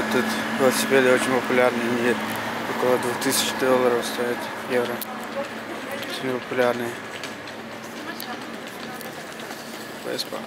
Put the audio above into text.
стоит этот велосипед, очень популярный, они около 2000 долларов стоит евро. Очень популярный. Vespa.